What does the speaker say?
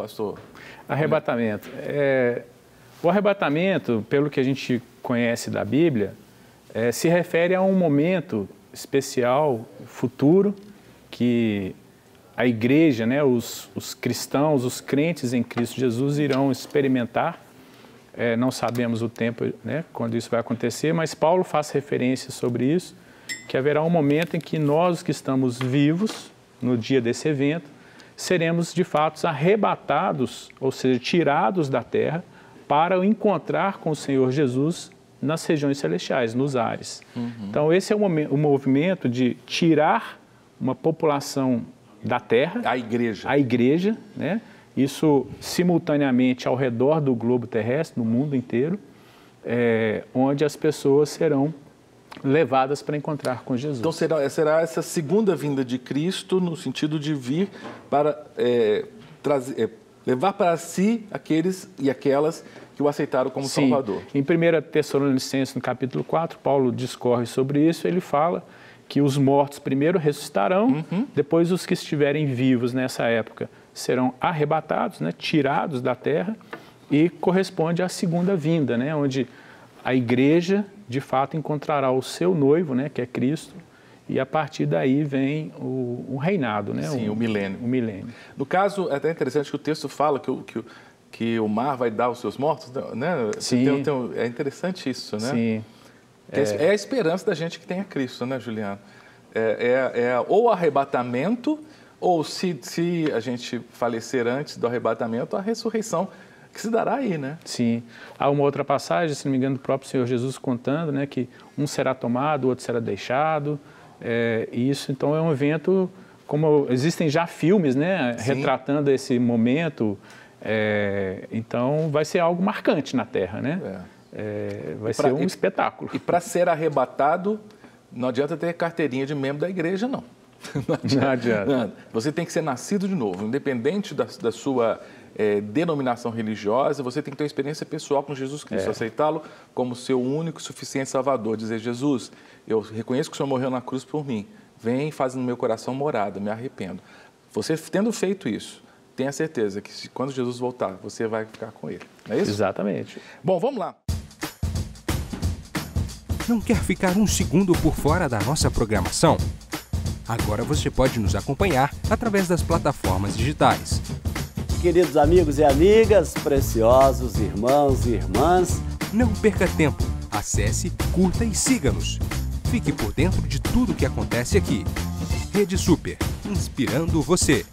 pastor? Arrebatamento. É, o arrebatamento, pelo que a gente conhece da Bíblia, é, se refere a um momento especial, futuro, que a igreja, né, os, os cristãos, os crentes em Cristo Jesus irão experimentar. É, não sabemos o tempo né, quando isso vai acontecer, mas Paulo faz referência sobre isso, que haverá um momento em que nós que estamos vivos no dia desse evento, seremos de fato arrebatados, ou seja, tirados da terra, para o encontrar com o Senhor Jesus nas regiões celestiais, nos ares. Uhum. Então, esse é o, movimento de tirar uma população da terra. A igreja. A igreja, né? Isso simultaneamente ao redor do globo terrestre, no mundo inteiro, é, onde as pessoas serão levadas para encontrar com Jesus. Então será, será essa segunda vinda de Cristo no sentido de vir para é, trazer, é, levar para si aqueles e aquelas que o aceitaram como Sim. Salvador. Em 1 Tessalonicenses, no capítulo 4, Paulo discorre sobre isso, ele fala que os mortos primeiro ressuscitarão, uhum. depois os que estiverem vivos nessa época serão arrebatados, né, tirados da terra, e corresponde à segunda vinda, né, onde a igreja de fato encontrará o seu noivo, né, que é Cristo, e a partir daí vem o, o reinado, né? Sim, o, o, milênio. O milênio. No caso, é até interessante que o texto fala que o, que, que o mar vai dar os seus mortos, né? Sim. Tem, tem, é interessante isso, né? Sim. É... é... a esperança da gente que tem a Cristo, né, Juliano? É, é, é ou arrebatamento, ou se, se a gente falecer antes do arrebatamento, a ressurreição que se dará aí, né? Sim. Há uma outra passagem, se não me engano, do próprio Senhor Jesus contando, né, que um será tomado, o outro será deixado. É, isso, então, é um evento, como existem já filmes, né, Sim. retratando esse momento. É, então, vai ser algo marcante na Terra, né? É. É, vai pra, ser um e, espetáculo. E para ser arrebatado, não adianta ter carteirinha de membro da igreja, não. Não adianta. Não adianta. Você tem que ser nascido de novo, independente da, da sua é, denominação religiosa, você tem que ter uma experiência pessoal com Jesus Cristo, é. aceitá-lo como seu único e suficiente Salvador, dizer, Jesus, eu reconheço que o Senhor morreu na cruz por mim, vem e faz no meu coração morada, me arrependo. Você tendo feito isso, tenha certeza que quando Jesus voltar, você vai ficar com ele. Não é isso? Exatamente. Bom, vamos lá. Não quer ficar um segundo por fora da nossa programação? Agora você pode nos acompanhar através das plataformas digitais queridos amigos e amigas, preciosos irmãos e irmãs. Não perca tempo. Acesse, curta e siga-nos. Fique por dentro de tudo o que acontece aqui. Rede Super, inspirando você.